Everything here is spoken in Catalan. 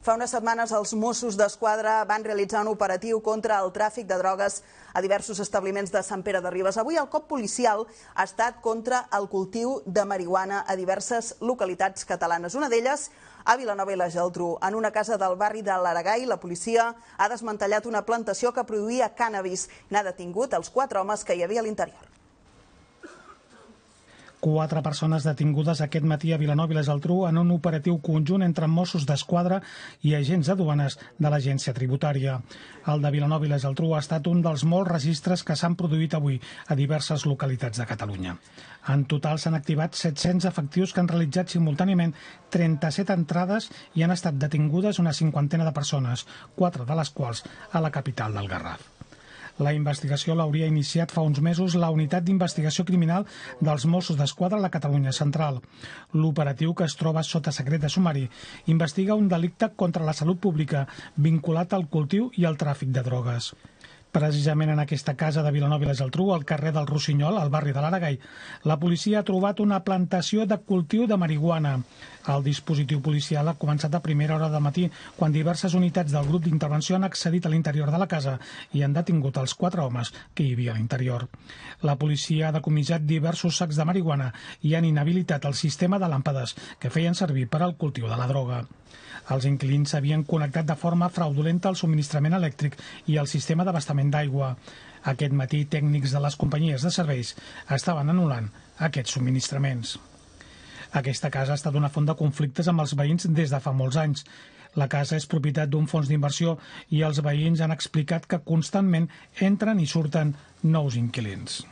Fa unes setmanes els Mossos d'Esquadra van realitzar un operatiu contra el tràfic de drogues a diversos establiments de Sant Pere de Ribes. Avui el cop policial ha estat contra el cultiu de marihuana a diverses localitats catalanes. Una d'elles a Vilanova i la Geltrú. En una casa del barri de l'Aragai, la policia ha desmantellat una plantació que produïa cànnabis. N'ha detingut els quatre homes que hi havia a l'interior. Quatre persones detingudes aquest matí a Vilanova i la Geltrú en un operatiu conjunt entre Mossos d'Esquadra i agents de duanes de l'agència tributària. El de Vilanova i la Geltrú ha estat un dels molts registres que s'han produït avui a diverses localitats de Catalunya. En total s'han activat 700 efectius que han realitzat simultàniament 37 entrades i han estat detingudes una cinquantena de persones, quatre de les quals a la capital del Garraf. La investigació l'hauria iniciat fa uns mesos la Unitat d'Investigació Criminal dels Mossos d'Esquadra a la Catalunya Central. L'operatiu, que es troba sota secret de sumari, investiga un delicte contra la salut pública vinculat al cultiu i al tràfic de drogues. Precisament en aquesta casa de Vilanova i la Geltrú, al carrer del Rossinyol, al barri de l'Aragai, la policia ha trobat una plantació de cultiu de marihuana. El dispositiu policial ha començat a primera hora de matí, quan diverses unitats del grup d'intervenció han accedit a l'interior de la casa i han detingut els quatre homes que hi havia a l'interior. La policia ha decomissat diversos sacs de marihuana i han inhabilitat el sistema de làmpades que feien servir per al cultiu de la droga. Els inquilins s'havien connectat de forma fraudulenta al subministrament elèctric i al sistema d'abastament d'aigua. Aquest matí, tècnics de les companyies de serveis estaven anul·lant aquests subministraments. Aquesta casa ha estat una font de conflictes amb els veïns des de fa molts anys. La casa és propietat d'un fons d'inversió i els veïns han explicat que constantment entren i surten nous inquilins.